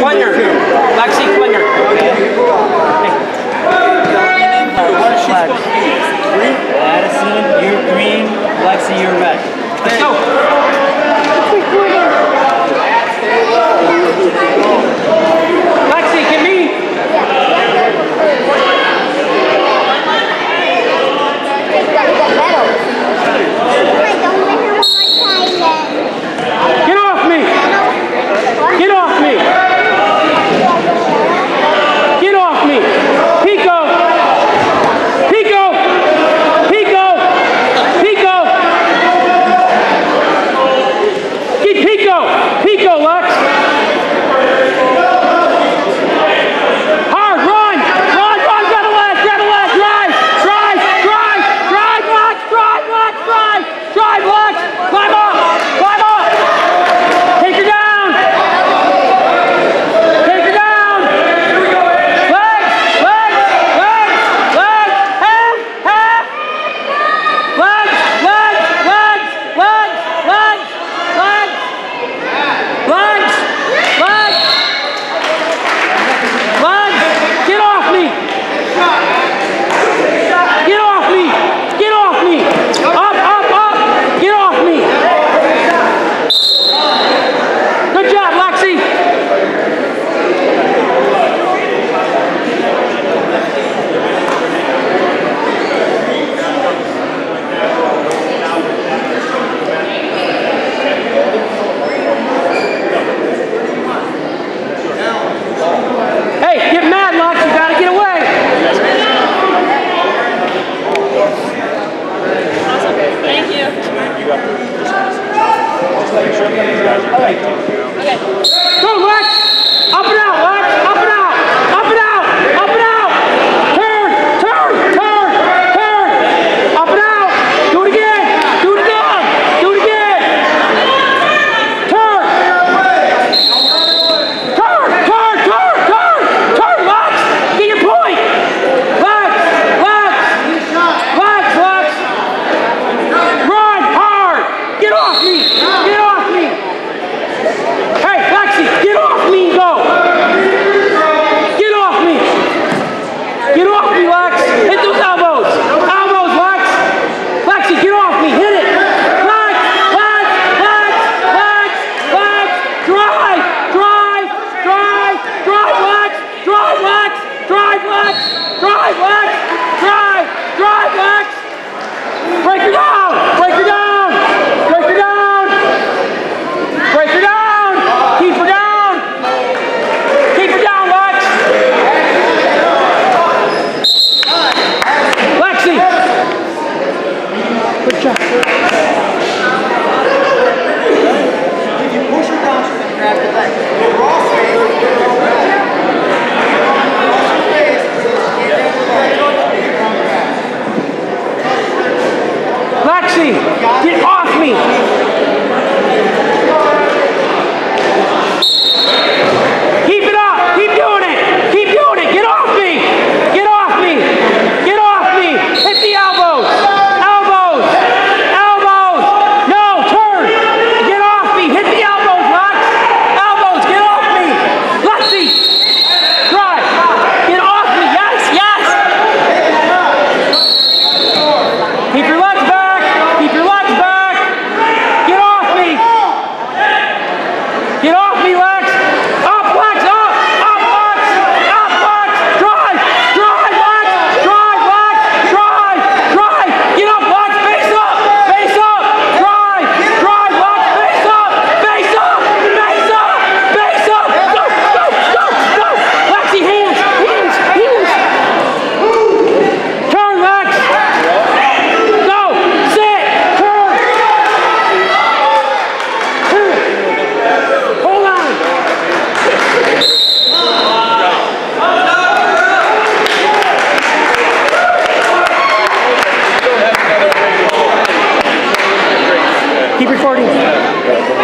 Klinger. Lexie Klinger. Okay. Addison, you're green. Lexie, you're red. Let's go. Drive, Lex! Drive! Drive, Lex! Break it up! taxi! Get off me! recording.